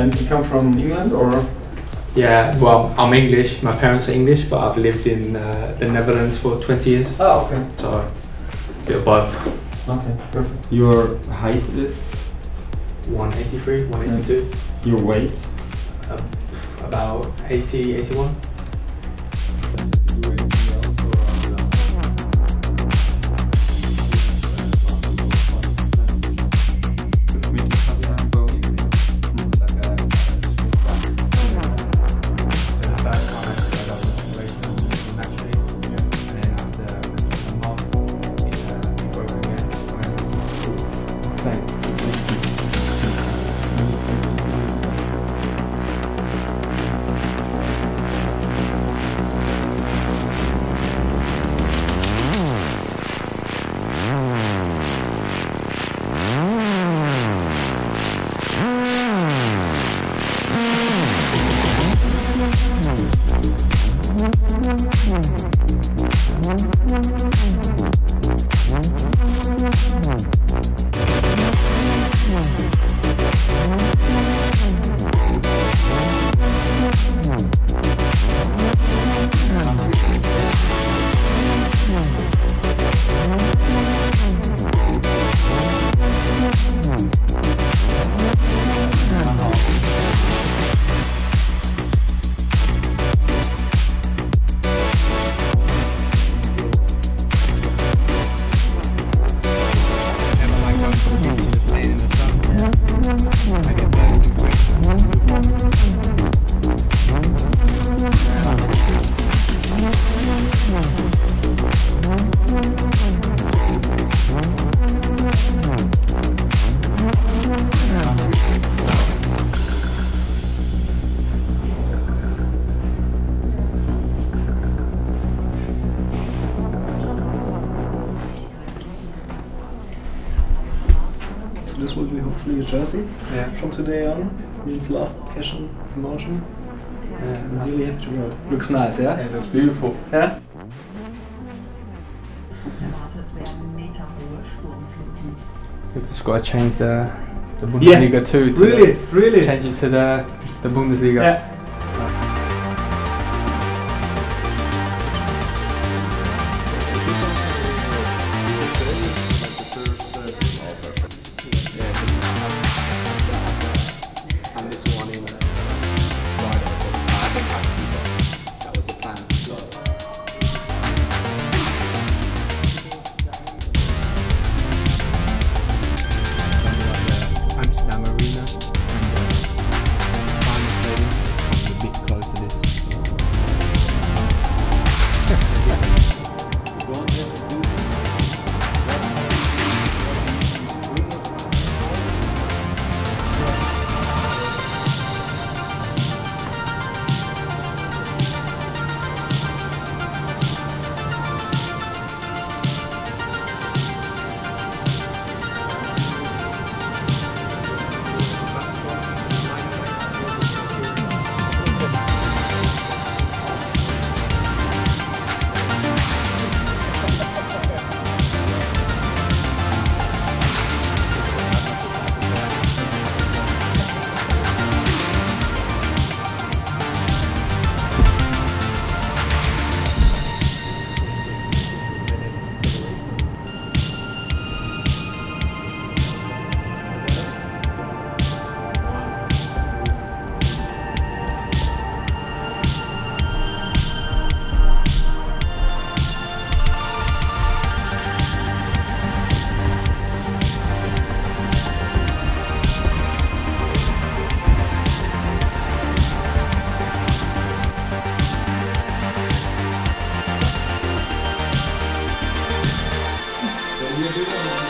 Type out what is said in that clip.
And you come from England or? Yeah, well, I'm English. My parents are English, but I've lived in uh, the Netherlands for 20 years. Oh, okay. So, a bit of both. Okay, perfect. Your height is 183, 182, your weight. um, about 80, 81. This will be hopefully a jersey Yeah. from today on. Means love, passion, emotion. I'm really happy to wear it. Looks nice, yeah? It looks beautiful. Yeah? Erwartet werden meterhohe Sturmfluten. We've just got to change the, the Yeah. Bundesliga too. To Really, really. Change it to the, the Bundesliga. Yeah. Thank you.